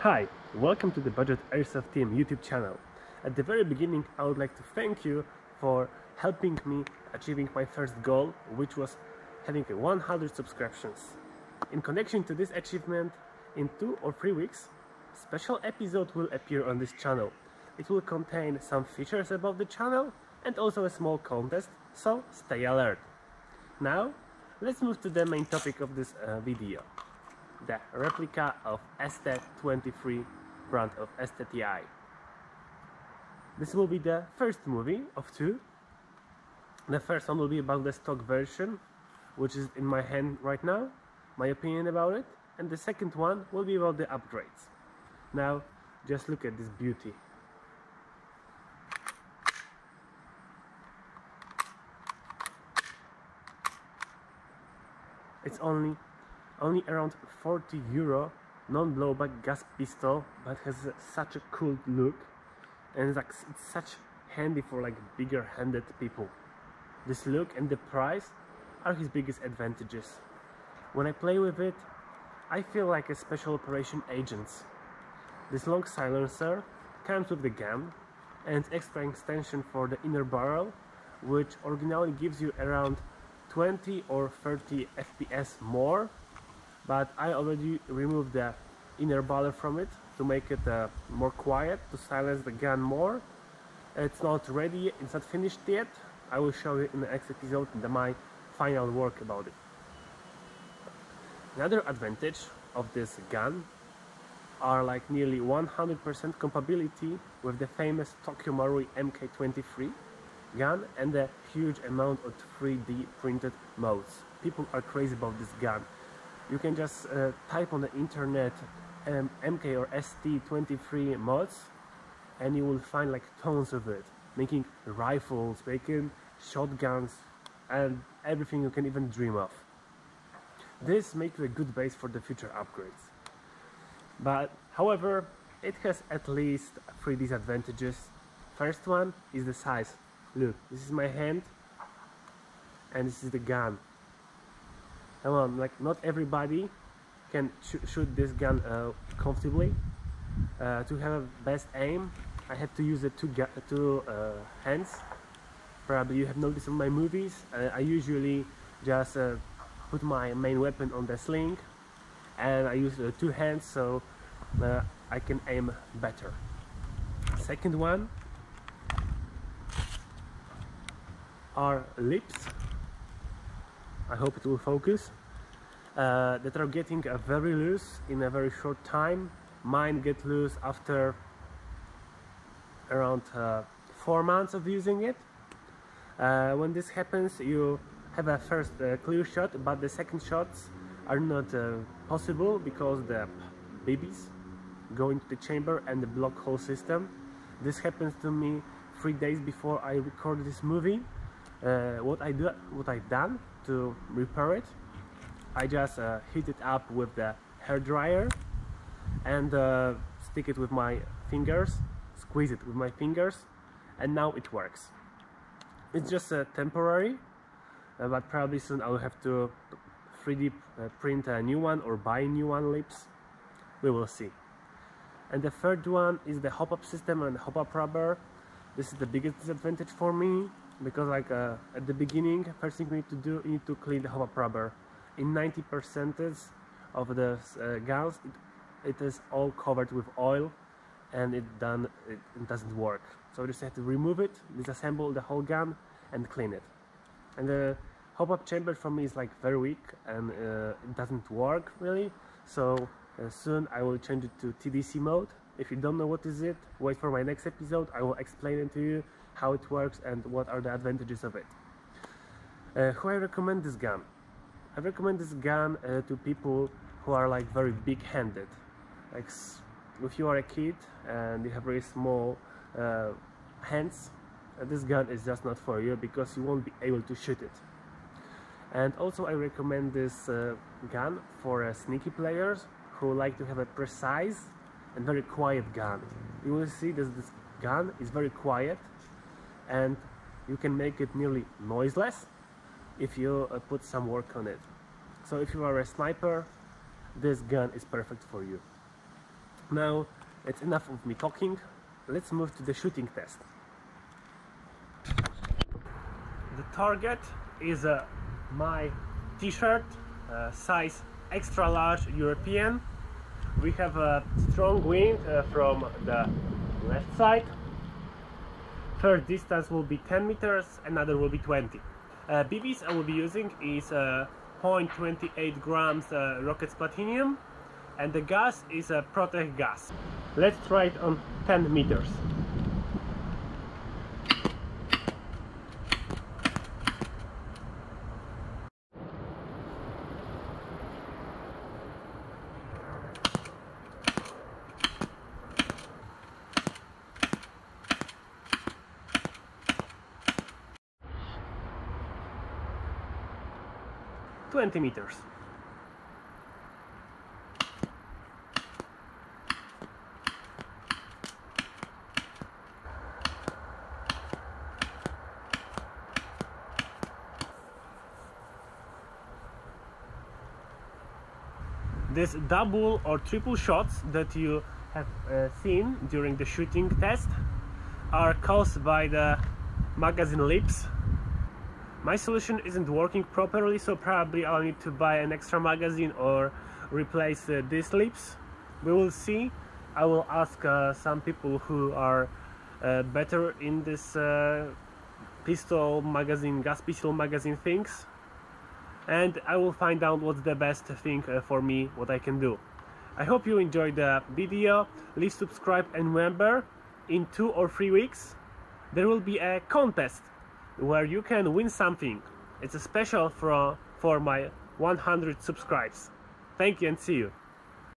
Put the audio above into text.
Hi, welcome to the Budget Airsoft Team YouTube channel. At the very beginning, I would like to thank you for helping me achieving my first goal, which was having 100 subscriptions. In connection to this achievement, in two or three weeks, special episode will appear on this channel. It will contain some features about the channel and also a small contest, so stay alert. Now, let's move to the main topic of this uh, video. The replica of ST-23 brand of STTI. This will be the first movie of two. The first one will be about the stock version, which is in my hand right now, my opinion about it. And the second one will be about the upgrades. Now, just look at this beauty. It's only only around 40 euro non-blowback gas pistol but has such a cool look and it's, like, it's such handy for like bigger handed people. This look and the price are his biggest advantages. When I play with it, I feel like a special operation agent. This long silencer comes with the gun and extra extension for the inner barrel which originally gives you around 20 or 30 FPS more but I already removed the inner barrel from it to make it uh, more quiet to silence the gun more it's not ready it's not finished yet I will show you in the next episode the, my final work about it another advantage of this gun are like nearly 100% compatibility with the famous Tokyo Marui MK23 gun and a huge amount of 3D printed modes. People are crazy about this gun. You can just uh, type on the internet um, MK or ST23 mods and you will find like tons of it. Making rifles, making shotguns and everything you can even dream of. This makes a good base for the future upgrades. But however, it has at least three disadvantages. First one is the size. Look, this is my hand and this is the gun. On, like not everybody can sh shoot this gun uh, comfortably. Uh, to have a best aim, I have to use the two, two uh, hands. Probably you have noticed in my movies, uh, I usually just uh, put my main weapon on the sling and I use uh, two hands so I can aim better. Second one are lips I hope it will focus. Uh, that are getting very loose in a very short time. Mine get loose after around uh, four months of using it. Uh, when this happens you have a first uh, clear shot but the second shots are not uh, possible because the BBs go into the chamber and the block hole system. This happens to me three days before I record this movie what I do, what I've done to repair it, I just uh, heat it up with the hair dryer and uh, stick it with my fingers, squeeze it with my fingers, and now it works. It's just uh, temporary, uh, but probably soon I'll have to 3D uh, print a new one or buy new one lips. We will see. And the third one is the hop-up system and hop-up rubber. This is the biggest disadvantage for me because like uh, at the beginning first thing we need to do you need to clean the hop up rubber in 90 percent of the uh, guns it, it is all covered with oil and it done it, it, doesn't work. So you just have to remove it disassemble the whole gun and clean it. And the hop-up chamber for me is like very weak and uh, it doesn't work really. So uh, soon I will change it to TDC mode. If you don't know what is it wait for my next episode. I will explain it to you how it works and what are the advantages of it. Uh, who I recommend this gun? I recommend this gun uh, to people who are like very big-handed. Like if you are a kid and you have very small uh, hands, uh, this gun is just not for you because you won't be able to shoot it. And also I recommend this uh, gun for uh, sneaky players who like to have a precise and very quiet gun. You will see that this gun is very quiet and you can make it nearly noiseless if you uh, put some work on it so if you are a sniper this gun is perfect for you Now it's enough of me talking. Let's move to the shooting test. The target is uh, my t-shirt, uh, size extra large European. We have a strong wind uh, from the left side. First distance will be 10 meters, another will be 20. Uh, BBs I will be using is uh, 0.28 grams uh, Rockets Platinum and the gas is a Protech gas. Let's try it on 10 meters. Twenty meters. These double or triple shots that you have uh, seen during the shooting test are caused by the magazine lips. My solution isn't working properly so probably I'll need to buy an extra magazine or replace uh, these lips. We will see. I will ask uh, some people who are uh, better in this uh, pistol magazine, gas pistol magazine things and I will find out what's the best thing uh, for me, what I can do. I hope you enjoyed the video, please subscribe and remember, in two or three weeks there will be a contest where you can win something. It's a special for, for my 100 subscribes. Thank you and see you.